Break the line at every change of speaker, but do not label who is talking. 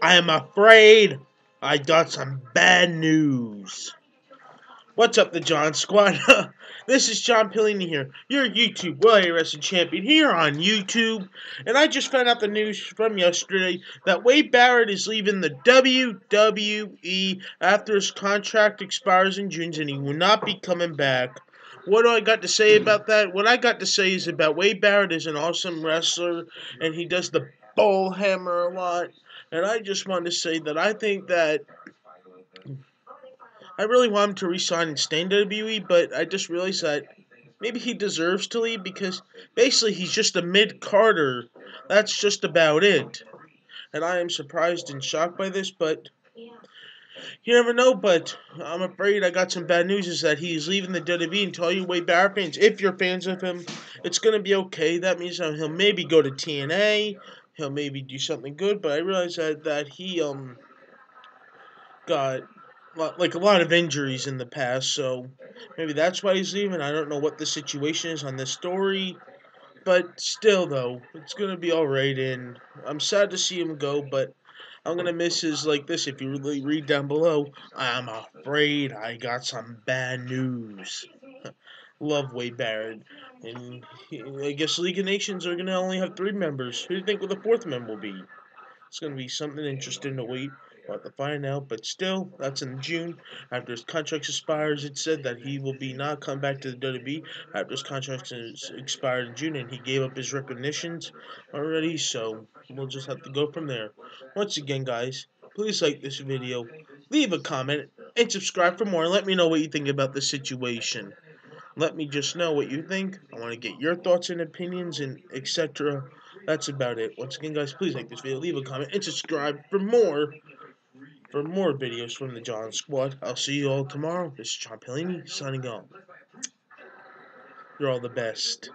I am afraid I got some bad news. What's up, the John Squad? this is John Pillini here, your YouTube World Wrestling Champion here on YouTube. And I just found out the news from yesterday that Wade Barrett is leaving the WWE after his contract expires in June and he will not be coming back. What do I got to say about that? What I got to say is about Wade Barrett is an awesome wrestler and he does the bull hammer a lot. And I just want to say that I think that I really want him to resign and stay in WWE, but I just realized that maybe he deserves to leave because basically he's just a mid carder. That's just about it. And I am surprised and shocked by this, but you never know. But I'm afraid I got some bad news is that he's leaving the WWE. And to all you Wade Barrett fans, if you're fans of him, it's gonna be okay. That means he'll maybe go to TNA. He'll maybe do something good. But I realize that that he um got like a lot of injuries in the past, so maybe that's why he's leaving. I don't know what the situation is on this story, but still, though, it's gonna be all right. And I'm sad to see him go, but I'm gonna miss his like this. If you really read down below, I'm afraid I got some bad news. Love Wade Barrett, and I guess League of Nations are gonna only have three members. Who do you think what the fourth member will be? It's gonna be something interesting to wait We'll have to find out, but still, that's in June. After his contract expires, it said that he will be not come back to the WWE after his contract is expired in June, and he gave up his recognitions already, so we'll just have to go from there. Once again, guys, please like this video, leave a comment, and subscribe for more, and let me know what you think about the situation. Let me just know what you think. I want to get your thoughts and opinions and etc. That's about it. Once again, guys, please like this video, leave a comment, and subscribe for more for more videos from the John Squad. I'll see you all tomorrow. This is John Pellini signing off. You're all the best.